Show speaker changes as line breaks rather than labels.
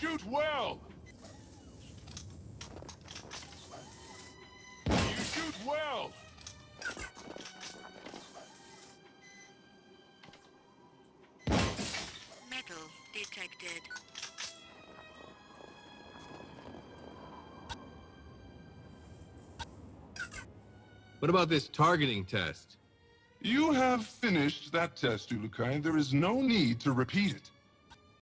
shoot well! You shoot well!
Metal detected.
What about this targeting test?
You have finished that test, Ulukai. There is no need to repeat it.